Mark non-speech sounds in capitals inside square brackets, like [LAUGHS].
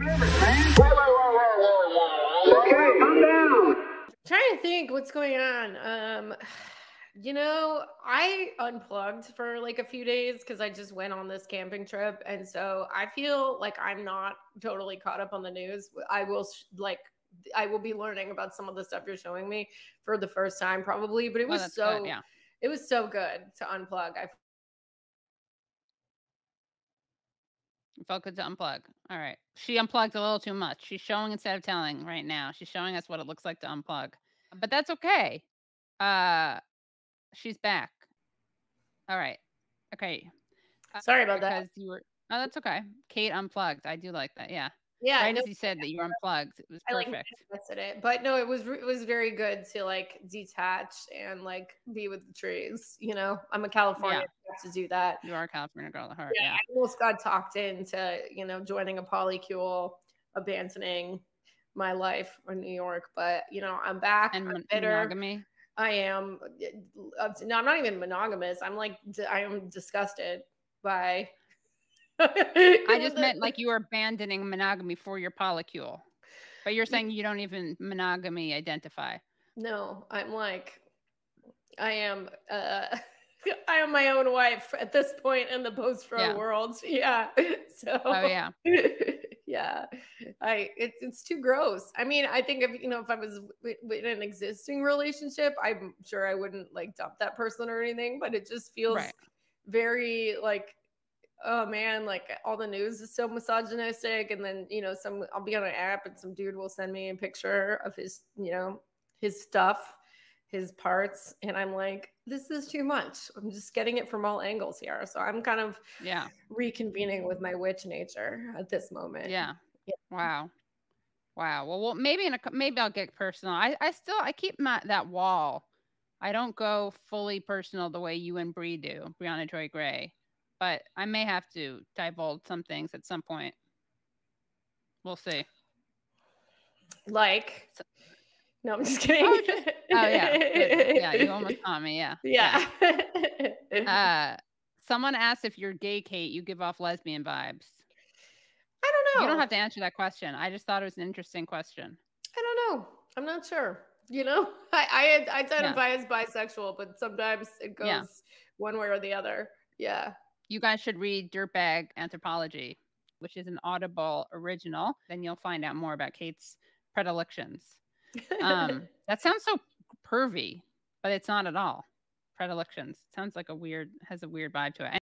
Okay, calm trying to think what's going on. Um, [SIGHS] you know, I unplugged for like a few days because I just went on this camping trip, and so I feel like I'm not totally caught up on the news. I will sh- like. I will be learning about some of the stuff you're showing me for the first time, probably. But it Oh, was so good. Yeah. it was so good to unplug. I It felt good to unplug. All right. She unplugged a little too much. She's showing instead of telling right now. She's showing us what it looks like to unplug. But that's okay. Uh she's back. All right. Okay. Uh, sorry about that. Because you were Oh, that's okay. Kate unplugged. I do like that. Yeah. Yeah, right no, as you said that you were unplugged. It was perfect I like it, but no, it was it was very good to like detach and like be with the trees. You know, I'm a Californian, I have to do that. You are a California girl at heart. Yeah, Yeah. I almost got talked into you know joining a polycule, abandoning my life in New York, but you know I'm back. And I'm bitter. monogamy. I am. No, I'm not even monogamous. I'm like i am disgusted by. [LAUGHS] I just meant like you were abandoning monogamy for your polycule. But you're saying you don't even monogamy identify. No, I'm like, I am, uh, [LAUGHS] I am my own wife at this point in the post Roe Yeah. world. [LAUGHS] Yeah. So, Oh yeah. yeah, I, it's, it's too gross. I mean, I think if, you know, if I was in an existing relationship, I'm sure I wouldn't like dump that person or anything, but it just feels Right. very like, oh man, like all the news is so misogynistic. And then, you know, some, I'll be on an app and some dude will send me a picture of his, you know, his stuff, his parts. And I'm like, this is too much. I'm just getting it from all angles here. So I'm kind of Yeah. reconvening with my witch nature at this moment. Yeah. Yeah. Wow. Wow. Well, well, maybe in a maybe I'll get personal. I I still I keep my that wall. I don't go fully personal the way you and Bree do, Briahna Joy Gray, but I may have to divulge some things at some point. We'll see. Like, no, I'm just kidding. Oh, just- Oh yeah, Good. yeah. You almost [LAUGHS] caught me. Yeah. Yeah. Uh, someone asked if you're gay, Kate. You give off lesbian vibes. I don't know. You don't have to answer that question. I just thought it was an interesting question. I don't know. I'm not sure. You know, [LAUGHS] I I identify as bisexual, but sometimes it goes Yeah. one way or the other. Yeah. You guys should read Dirtbag Anthropology, which is an Audible original. Then you'll find out more about Kate's predilections. Um, [LAUGHS] that sounds so pervy, but it's not at all. Predilections sounds like a weird has a weird vibe to it.